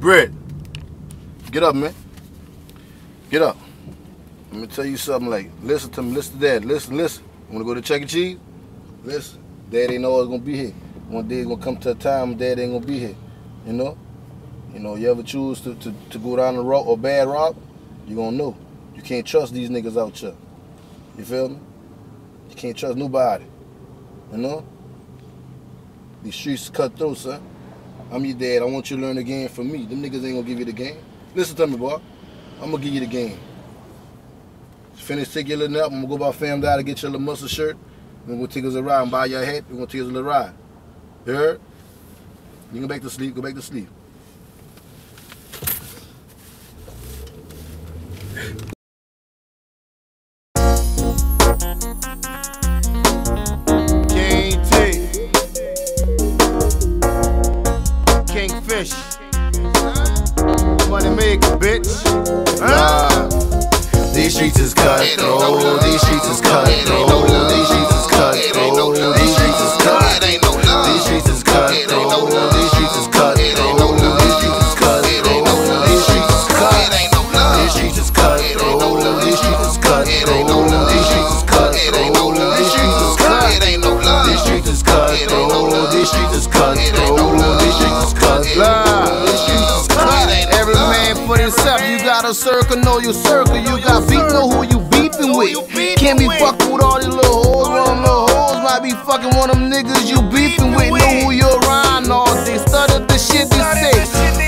bread. Get up, man. Get up. Let me tell you something like, listen to me, listen to dad, listen, listen. Wanna go to Chuck E. Cheese? Listen, dad ain't always gonna be here. One day gonna come to a time dad ain't gonna be here. You know? You know, you ever choose to, to, to go down the road or bad route, you gonna know. You can't trust these niggas out here. You feel me? You can't trust nobody. You know? These streets cut through, son. I'm your dad. I want you to learn the game from me. Them niggas ain't gonna give you the game. Listen to me, boy. I'm gonna give you the game. Finish take your little nap. I'm gonna go by Fam Guy to get your little muscle shirt. We're gonna take us a ride and buy your hat. We're gonna take us a little ride. You heard? You go back to sleep. Go back to sleep. Kingfish. Money bitch. Ah. These streets is cutthroat. These streets is cutthroat. These streets is cutthroat. These streets is cutthroat. These streets is cutthroat. These streets is cutthroat. These streets is cutthroat. These streets is cutthroat. These streets is cutthroat. These streets is cutthroat. These streets is cutthroat. These streets is cutthroat. Circle, know your circle. You got beef, know who you beefing with. Can't be fucking with all these little hoes, one little hoes. Might be fucking one of them niggas you beefing with. Know who you're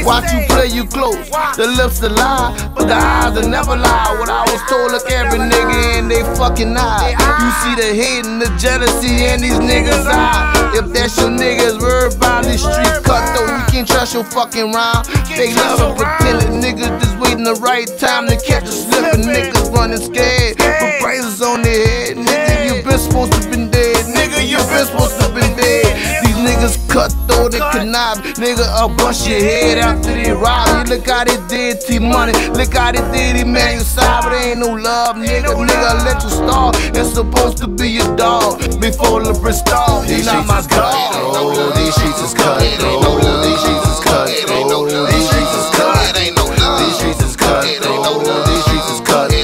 Watch you play you close. The lips are lie, but the eyes are never lie. What I was told, look every nigga in they fucking eye. You see the hate and the jealousy in these niggas' eye. If that's your niggas, word bound these street cut though. You can't trust your fucking rhyme. Fake love and pretending niggas just waiting the right time to catch a slipping. Niggas running scared, put prices on their head. Nigga, you been supposed to been dead. Nigga, you been supposed to been dead. These niggas cut though the knob, nigga, I'll bust your head after they rob you. Look how they did T Money, look how they did Emmanuel Cyber. There ain't no love, nigga, nigga, let you starve. It's supposed to be your dog before the Bristol. He's not my dog. Oh, these sheets is cut. Ain't no love. these sheets is cut. Oh, these sheets is cut. These sheets is cut. Oh, these sheets is cut.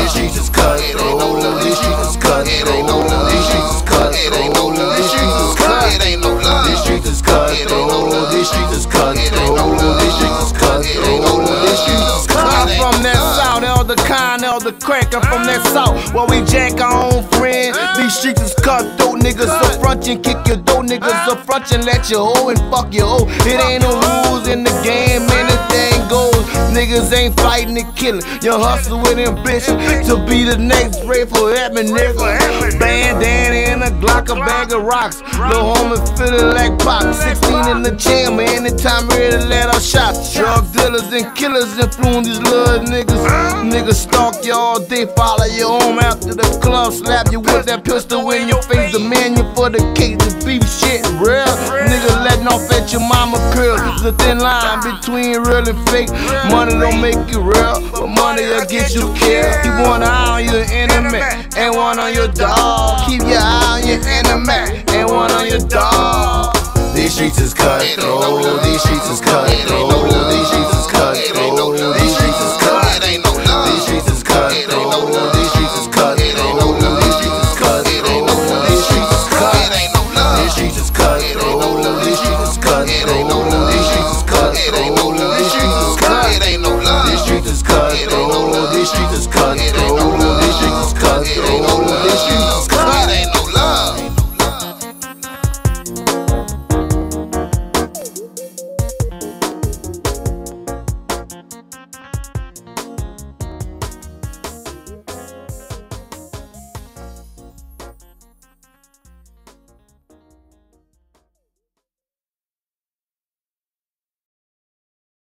These sheets is cut. These sheets is cut. Cutthroat. These streets is cutthroat. These streets is cutthroat. These streets is cutthroat. I'm from that south, elder kind, elder crack. I'm from that south, where we jack our own friend. These streets is cutthroat, niggas so front and kick your door. niggas so front and let you hoe and fuck your hoe. It ain't no rules in the game, anything goes. Niggas ain't fighting and killing. You hustle with ambition to be the next Rayful Edmond, nigga. Bandana in a Glock, a bag of rocks. Lil' homie feeling like pop. 16 in the chamber, anytime ready to let off shots. Drug dealers and killers influence these little niggas. Niggas stalk you all day, follow you home after the club, slap you with that pistol in your face. Demand you for the cake, the beef shit real. Nigga letting off at your mama curl. The thin line between real and fake. Money don't make you real, but money will get you killed. Want an eye on your enemy, and one on your dog. Keep your eye on your enemy, and one on your dog. These streets is cutthroat. These streets is cutthroat. These streets is She just is cutthroat.